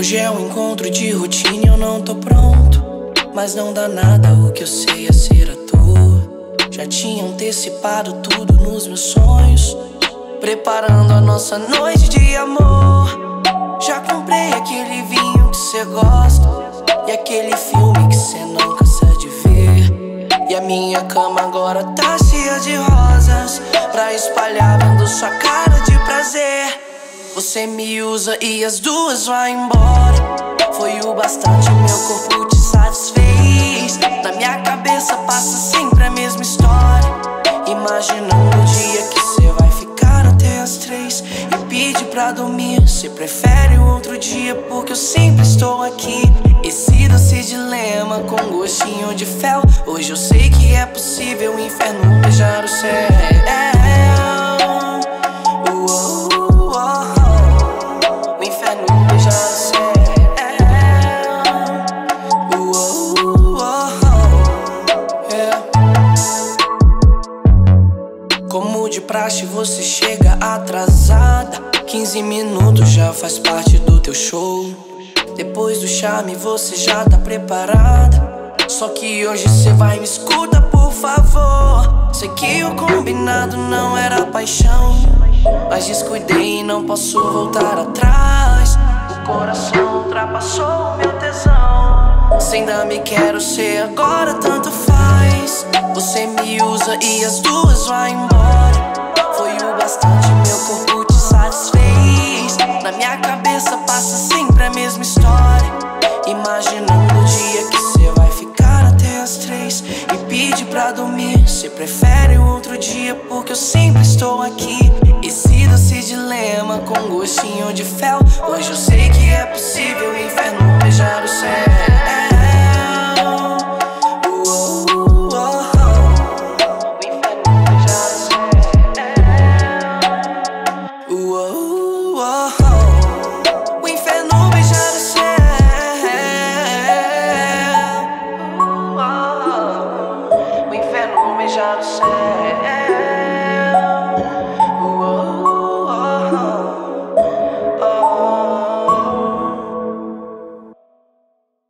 Hoje é um encontro de rotina e eu não tô pronto. Mas não dá nada, o que eu sei é ser ator. Já tinha antecipado tudo nos meus sonhos. Preparando a nossa noite de amor. Já comprei aquele vinho que cê gosta. E aquele filme que cê não cansa de ver. E a minha cama agora tá cheia de rosas. Pra espalhar vendo sua cara de prazer. Você me usa e as duas vai embora. Foi o bastante, meu corpo te pra dormir. Cê prefere o outro dia porque eu sempre estou aqui. Esse doce dilema com gostinho de fel. Hoje eu sei que é possível o inferno beijar o céu. Como de praxe você chega atrasada. 15 minutos já faz parte do teu show. Depois do charme você já tá preparada. Só que hoje cê vai me escuta por favor. Sei que o combinado não era paixão. Mas descuidei e não posso voltar atrás. O coração ultrapassou o meu tesão. Se ainda me quero ser agora tanto Você usa e as duas vai embora. Foi o bastante, meu corpo te satisfez. Na minha cabeça passa sempre a mesma história. Imaginando o dia que cê vai ficar até as três. E pede pra dormir, cê prefere outro dia Porque eu sempre estou aqui. Esse doce dilema com gostinho de fel Hoje eu sei que é possível inferno Oh, o inferno beijando o céu. Oh, o inferno beijando o céu.